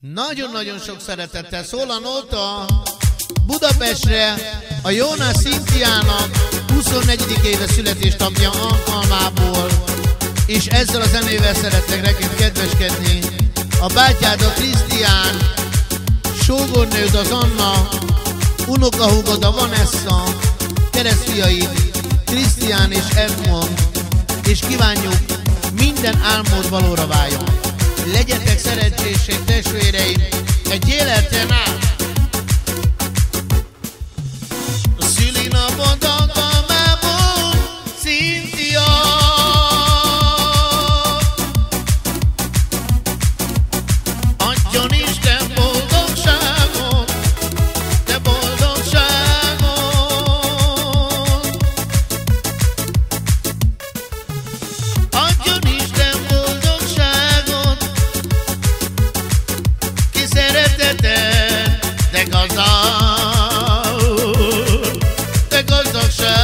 Nagyon-nagyon sok szeretettel szól a Budapestre a Jónás Szintiának 24. éve születésnapja alkalmából és ezzel a zenével szeretnék nekünk kedveskedni a bátyád a Krisztián, sógornőd az Anna, unokahúgod a Vanessa, keresztfiaid Krisztián és Edmond, és kívánjuk minden álmod valóra váljon. Legyetek szerencsések, testvéreim, egy életen át! gazdagság, de gazdagság,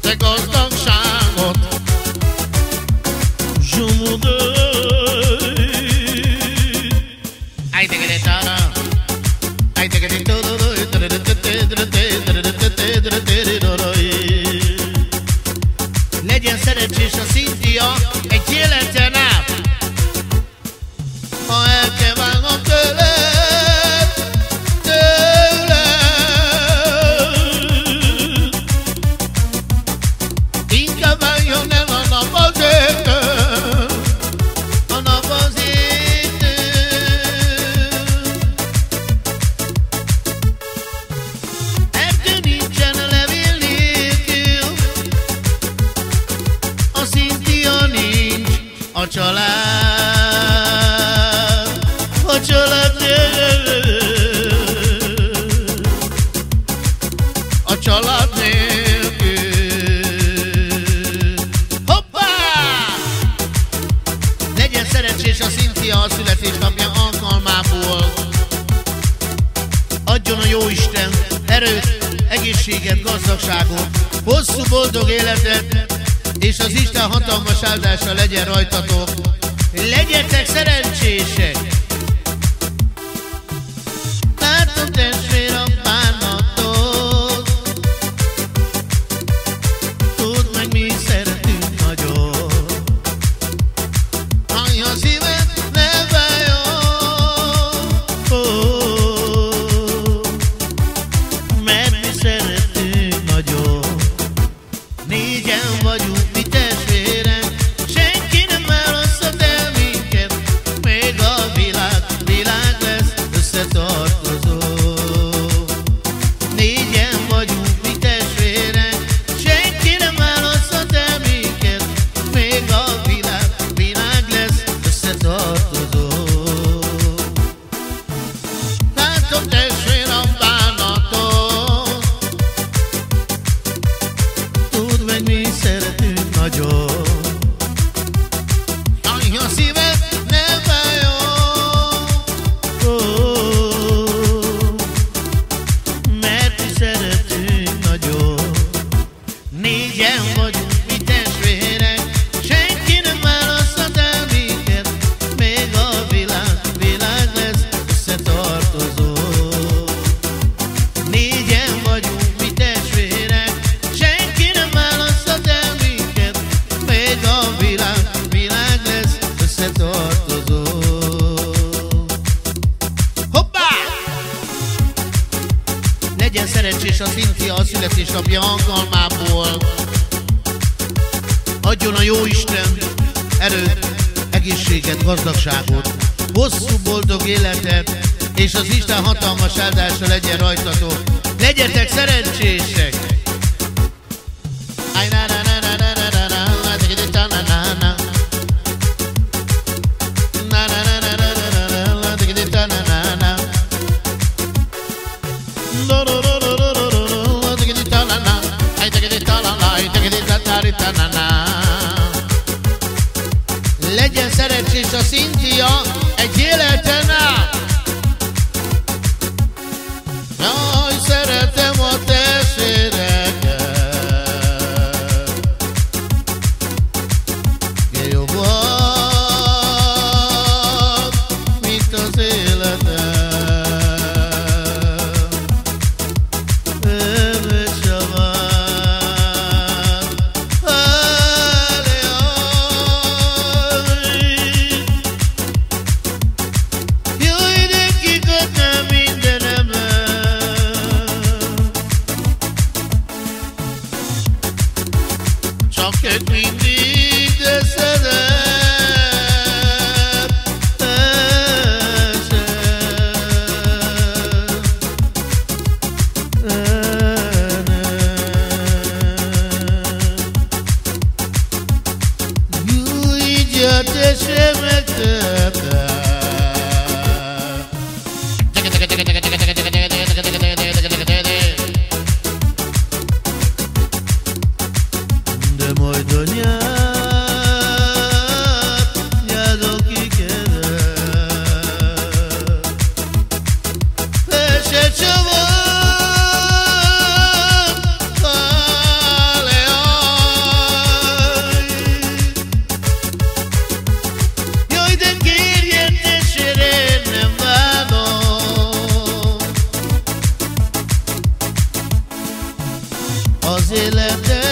de gazdagságot zsumudőj. Ay, tegere tara, ay, tegere torodoy, legyen szerencsés a Cynthia egy életen át. Ha el kell válnom tőled. Inkább váljon el a nap a nap az égtől. Erdő nincsen levél a család, erőt, egészséget, gazdagságot, hosszú boldog életet, és az Isten hatalmas áldása legyen rajtatok. Legyetek szerencsések! for you. Szerencsés a Cynthia a születésnapja alkalmából. Adjon a Jóisten erőt, egészséget, gazdagságot, hosszú boldog életet, és az Isten hatalmas áldása legyen rajtatok. Legyetek szerencsések! na na. na they left their